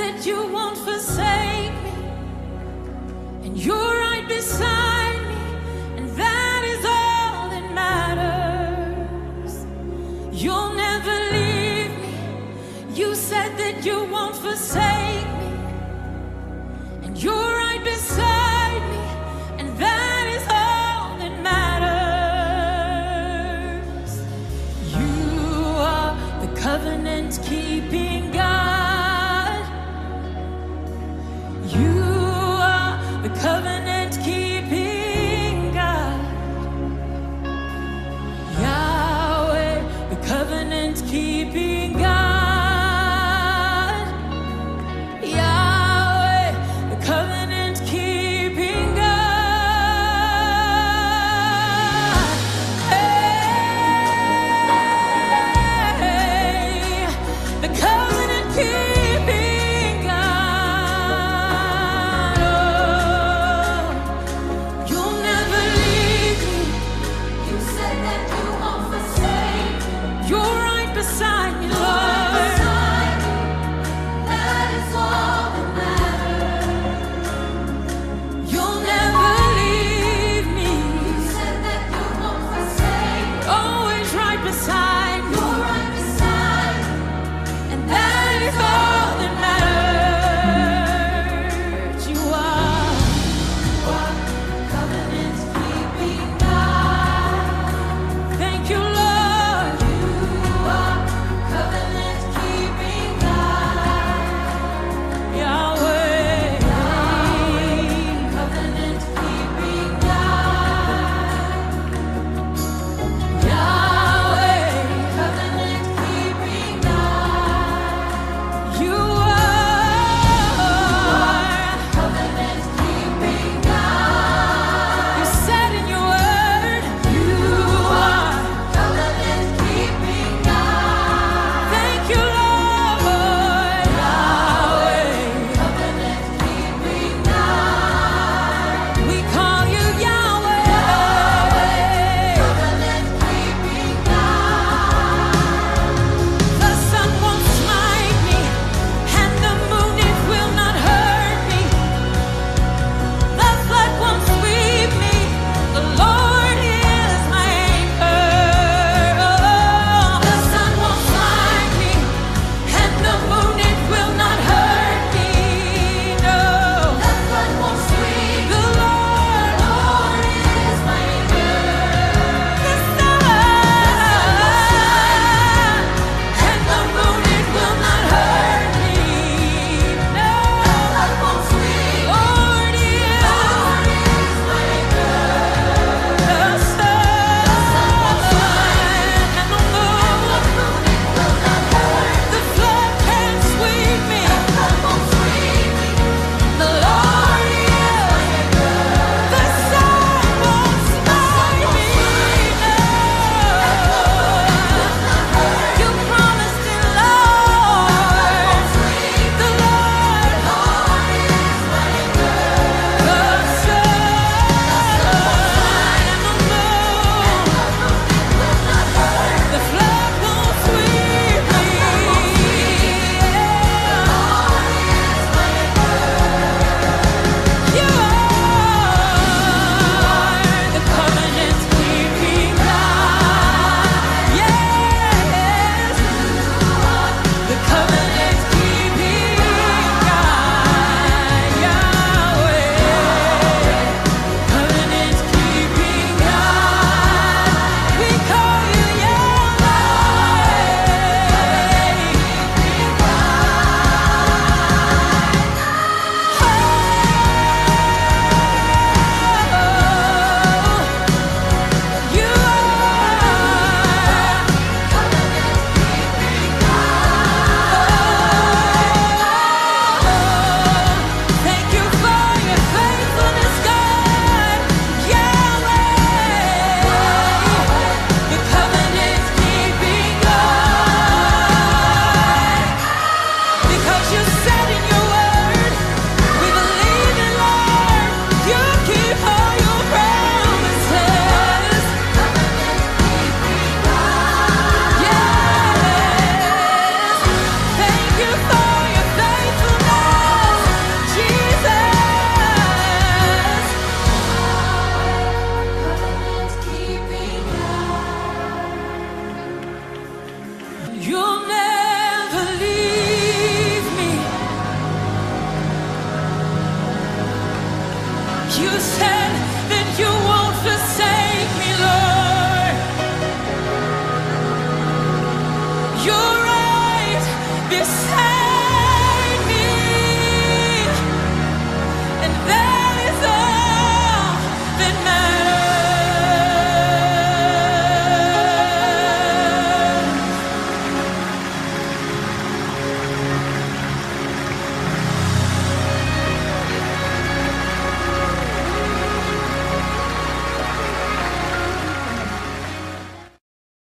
that you won't forsake me, and you're right beside me, and that is all that matters. You'll never leave me. You said that you won't forsake You said that you